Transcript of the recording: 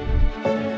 Música